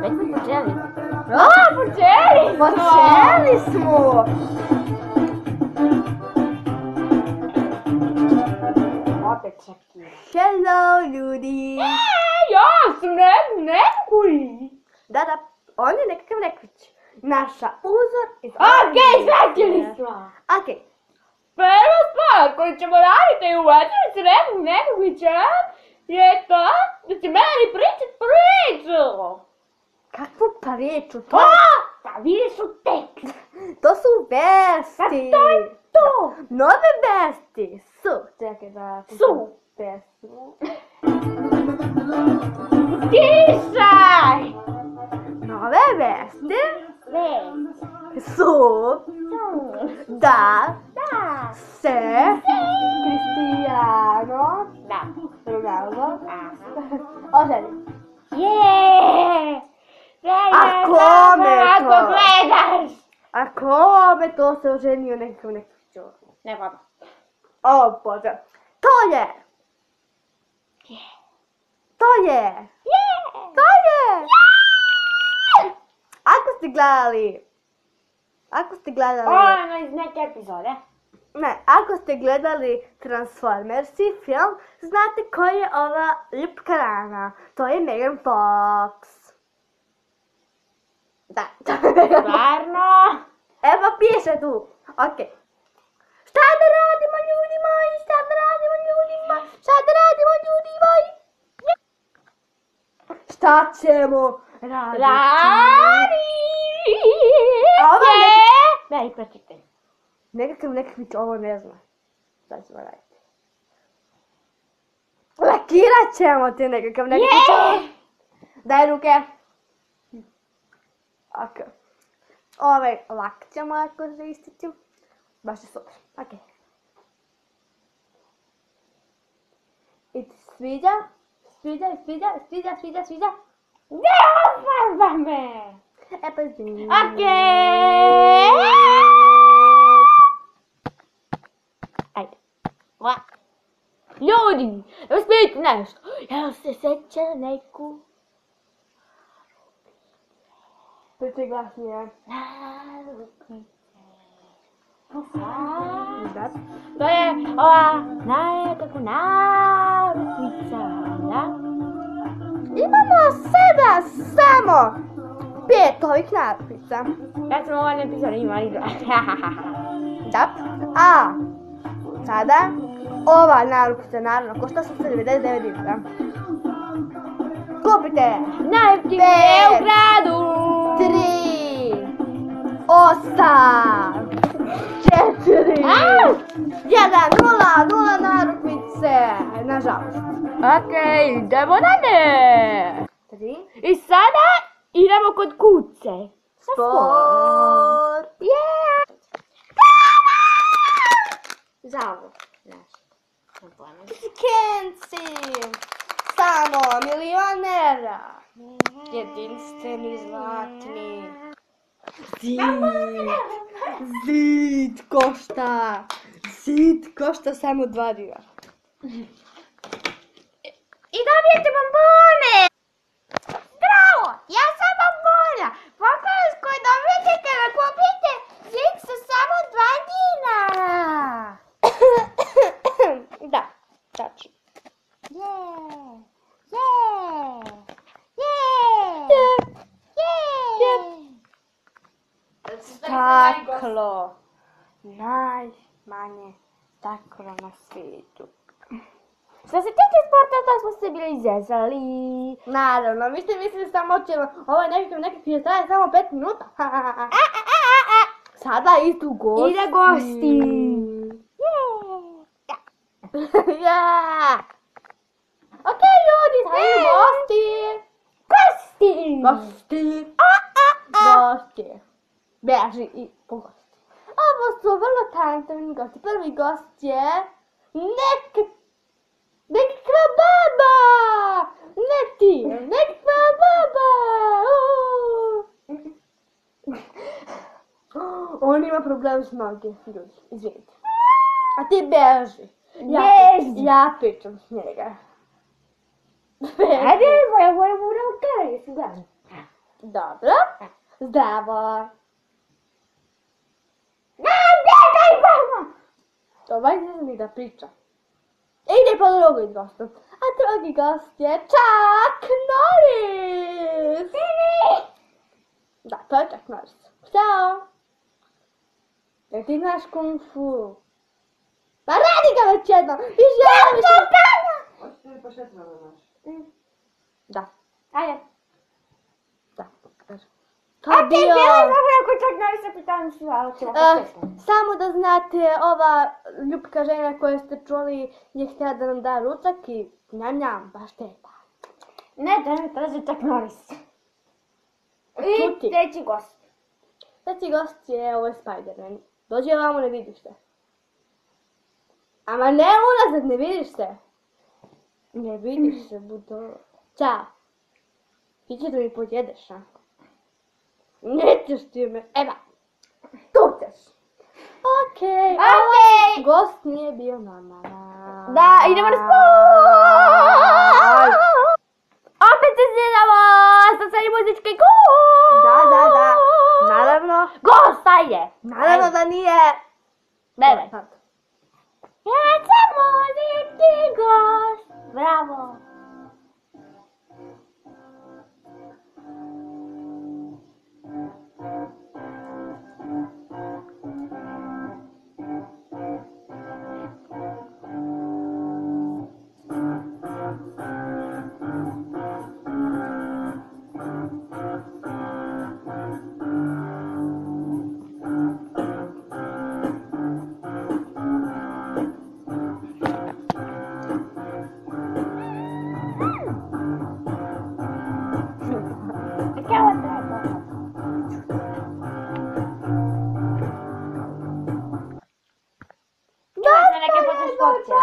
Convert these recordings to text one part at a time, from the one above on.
Smo počeli. A, počeli smo! Počeli smo! Opet. Hello ljudi! E, ja sam nekuli. Da, da, on je nekakav nekvić. Naša uzor iz Okej, shvatili smo. Okej, Prva stvar koju ćemo raditi u večeri s Nekovića je to da će meni pričat priču. Kakvu priču? To, Pa, pa vidiš u tekst. to su Pa vesti! to je to. Nove vesti su... Čekaj da... Su. Pesmu. Tišaj. Nove vesti Sve. su da Da. se Cristiano Da. Ronaldo Aha. oženi. Je. A kome Ako to? gledaš. A kome to se oženio nekakav nekakav čovjek? Ne baba. O bože. To je! To je! Je. To je! Ako ste gledali... Ako ste gledali... Ono iz neke epizode. Ne, ako ste gledali Transformersi film, znate ko je ova ljupka rana. To je Megan Fox. Da, to je Megan Fox. Stvarno. Evo piše tu. Ok. Šta da radimo ljudi moji? Šta da radimo ljudi moji? Šta da radimo ljudi moji? Šta ćemo raditi? Radi. A ovo je je. Ne, pročitaj. Nekakav nekakvić ovo ne zna. Šta ćemo raditi? Lakirat ćemo ti nekakav nekakvić ovo. Je. Daj ruke. Ok. Ovaj lak ćemo ako koristiti. Baš je super. Ok. I sviđa? Sviđa, sviđa, sviđa, sviđa, sviđa? Ne ofarba me. E pa izvini. Okej. Ajde. Ljudi, da vas nešto. Jel se seća neku Pričaj glasnije. Da. To je ova nekako narukvica, da? Imamo sada samo pet ovih narukvica. Ja sam ovo ne pisala, imali dva. Da. A sada ova narukvica naravno košta 199 dinara. Kupite Najjeftinije u gradu! Osam, četiri, jedan, nula, nula narukvice. Nažalost. Okej, idemo dalje! Tri. I sada idemo kod kuce. Sport. Yeah! Zavo. Kenci. Samo milionera. Jedinstveni zlatni. Zid. Zid košta. Zid košta samo dva dinara. I dobijete bombone! Bravo! Ja sam bombona! Pokojus koji dobijete kada kupite zid sa samo 2 dinara! da, tačno. Yeah! Yeah! Yeah! Yeah! Staklo. Najmanje staklo na svijetu. Što se tiče smo se bili izezali. Naravno, vi ste mislili samo ćemo, ovo je nekakav nekakvi traje samo 5 minuta. Sada idu gosti. Ide gosti. ja. Ok ljudi, idu gosti. Gosti! Gosti. Gosti. Beži i po gosti. Ovo su vrlo talentovni gosti. Prvi gost je nek... Baba! Ne ti, nekakva baba! On ima problem s noge, ljudi, izvinite. A ti beži. Ja, Beži. ja pričam s njega. Ajde, moja bude okej, okay, gledam. Dobro. Zdravo. Ja, daj mama! Ovaj ne zna da priča. Ide po drugi gostu. A drugi gost je Chuck Norris. Da, to je Chuck Norris. Ćao. Jer ti znaš kung fu. Pa radi ga već jednom. Više ja više. Hoćete li po šetrama naš? Da, Ajde. da. To je A bio... bila zapravo čak ćemo Eh, početi. samo da znate, ova ljubka žena koju ste čuli je htjela da nam da ručak i njam njam, baš teta. Ne, da ne traži čak Noris. I treći gost. Treći gost je ovaj Spider-Man. Dođe ovamo, ne vidiš se. Ama ne unazad, ne vidiš se. Ne vidiš se, budo. Ćao. Ti ćeš da mi pojedeš, a? Nećeš ti me, eba. Tu ćeš. Okej, ovaj Okej. gost nije bio normalan. Da, idemo na sport! Opet se snimamo sa svojim muzički kut! Da, da, da. Naravno. Gost, ajde! Naravno da nije. Sad. Ja sam muzički gost! Bravo! Şarkı.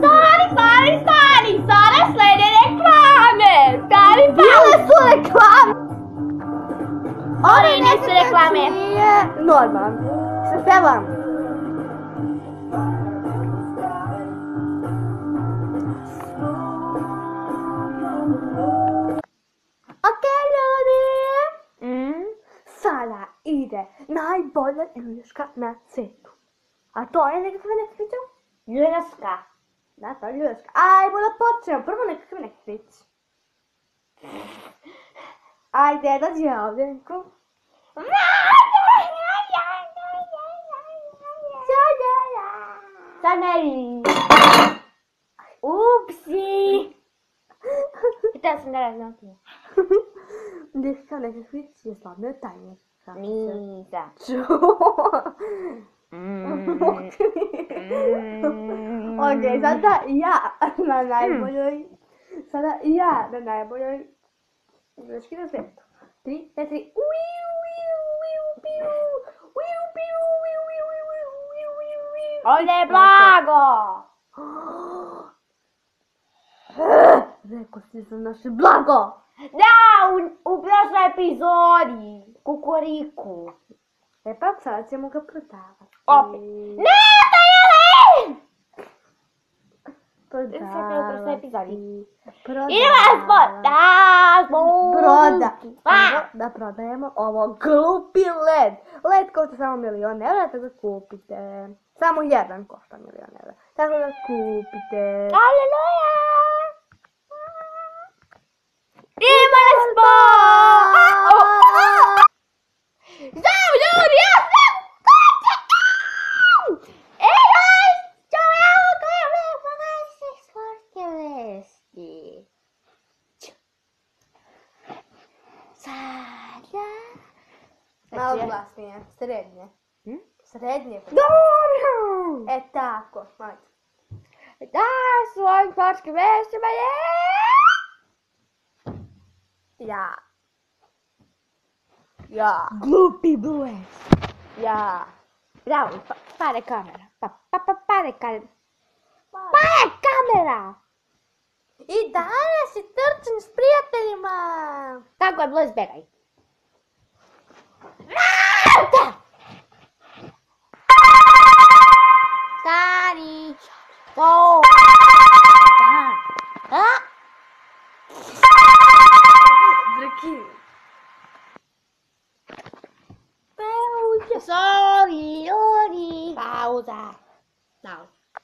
Sorry, sorry, sorry. Sora slede reklame. Sorry, Bile su reklame. Ora i ne su Ok, ljudi. Mm? Sada ide najbolja ljuljaška na svijetu. A to je nekakva nekakvica? Ljuska. Da, to je ljuljaška. Ajmo da počnemo. Prvo nekakav nekakvić. Ajde, dođi ovdje. ja. Sad ne Upsi! Htjela sam da raznam ti. Nekakav nekakvić je slavno tajnje. Nisam. Čuo. Mm. Ok, sada ja na najboljoj, sada ja na najboljoj greški na svijetu. Tri, četiri, uiu, uiu, uiu, piu, uiu, piu, uiu, uiu, uiu, uiu, uiu, uiu. Ovdje je blago! Rekao si za naše blago. Da, u, u prošloj epizodi. Kukuriku. E pa sada ćemo ga prodavati. Opet. Ne, to je Len! Je u prošloj epizodi. Prodavati. Idemo na sport. Da, sport. Proda. A, Evo, da prodajemo ovo glupi led. Led košta samo milion eura, tako da kupite. Samo jedan košta milion eura. Tako da kupite. Aleluja! Ma oglasnije, srednje. Hm? Srednje. Dobro! E tako, majte. Da, svojim točkim vestima je... Ja. Ja. Glupi bues. Ja. Bravo, pa, pare kamera. Pa, pa, pa, pare kamera. Pare kamera! I danas je trčan s prijateljima ma. Kako je bilo izbjegaj.